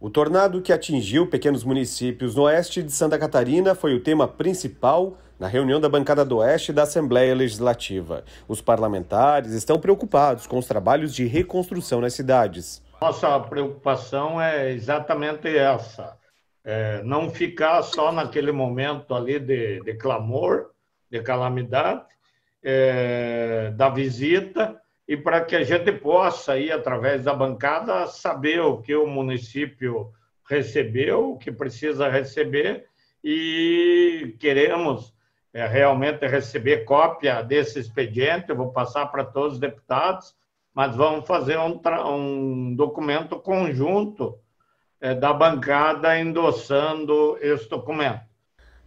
O tornado que atingiu pequenos municípios no oeste de Santa Catarina foi o tema principal na reunião da bancada do Oeste da Assembleia Legislativa. Os parlamentares estão preocupados com os trabalhos de reconstrução nas cidades. Nossa preocupação é exatamente essa: é não ficar só naquele momento ali de, de clamor, de calamidade, é, da visita, e para que a gente possa, ir através da bancada, saber o que o município recebeu, o que precisa receber, e queremos é, realmente receber cópia desse expediente, eu vou passar para todos os deputados, mas vamos fazer um, um documento conjunto é, da bancada endossando esse documento.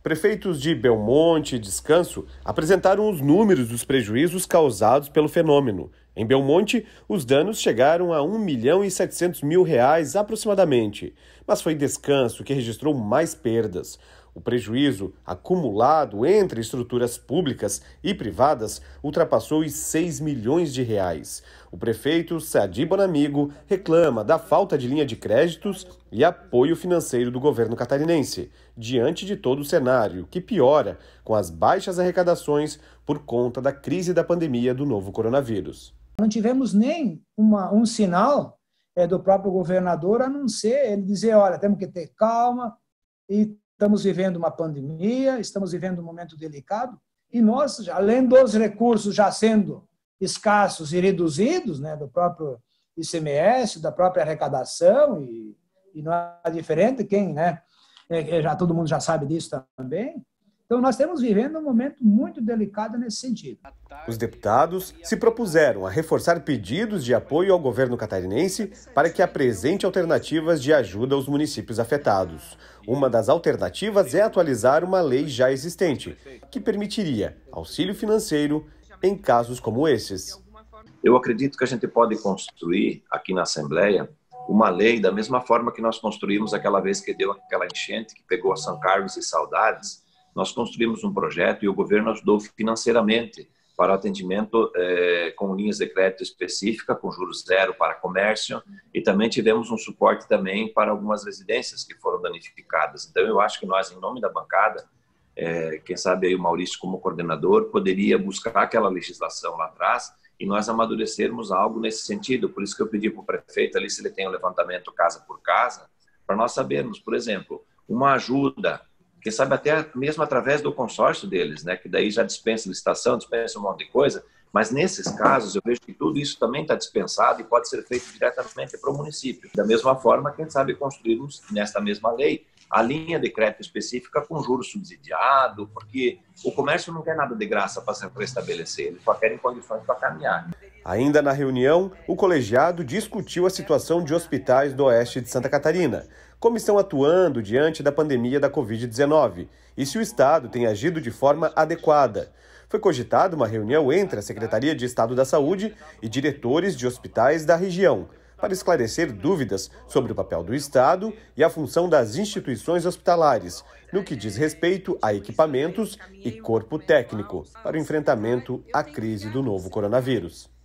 Prefeitos de Belmonte e Descanso apresentaram os números dos prejuízos causados pelo fenômeno. Em Belmonte, os danos chegaram a 1 milhão e 700 mil reais aproximadamente, mas foi Descanso que registrou mais perdas. O prejuízo acumulado entre estruturas públicas e privadas ultrapassou os 6 milhões de reais. O prefeito Sadi Bonamigo reclama da falta de linha de créditos e apoio financeiro do governo catarinense, diante de todo o cenário que piora com as baixas arrecadações por conta da crise da pandemia do novo coronavírus. Não tivemos nem uma, um sinal é, do próprio governador a não ser ele dizer, olha, temos que ter calma e Estamos vivendo uma pandemia, estamos vivendo um momento delicado, e nós, além dos recursos já sendo escassos e reduzidos, né, do próprio ICMS, da própria arrecadação, e, e não é diferente, quem, né, é, é, já todo mundo já sabe disso também, então, nós estamos vivendo um momento muito delicado nesse sentido. Os deputados se propuseram a reforçar pedidos de apoio ao governo catarinense para que apresente alternativas de ajuda aos municípios afetados. Uma das alternativas é atualizar uma lei já existente, que permitiria auxílio financeiro em casos como esses. Eu acredito que a gente pode construir aqui na Assembleia uma lei da mesma forma que nós construímos aquela vez que deu aquela enchente que pegou São Carlos e Saudades nós construímos um projeto e o governo ajudou financeiramente para atendimento é, com linhas de crédito específica, com juros zero para comércio, e também tivemos um suporte também para algumas residências que foram danificadas. Então, eu acho que nós, em nome da bancada, é, quem sabe aí o Maurício como coordenador, poderia buscar aquela legislação lá atrás e nós amadurecermos algo nesse sentido. Por isso que eu pedi para o prefeito ali se ele tem um levantamento casa por casa, para nós sabermos, por exemplo, uma ajuda quem sabe até mesmo através do consórcio deles, né, que daí já dispensa licitação, dispensa um monte de coisa, mas nesses casos eu vejo que tudo isso também está dispensado e pode ser feito diretamente para o município. Da mesma forma, quem sabe construirmos nesta mesma lei a linha de crédito específica com juros subsidiado, porque o comércio não quer nada de graça para se restabelecer, eles só querem condições para caminhar. Ainda na reunião, o colegiado discutiu a situação de hospitais do oeste de Santa Catarina, como estão atuando diante da pandemia da Covid-19 e se o Estado tem agido de forma adequada. Foi cogitada uma reunião entre a Secretaria de Estado da Saúde e diretores de hospitais da região para esclarecer dúvidas sobre o papel do Estado e a função das instituições hospitalares, no que diz respeito a equipamentos e corpo técnico para o enfrentamento à crise do novo coronavírus.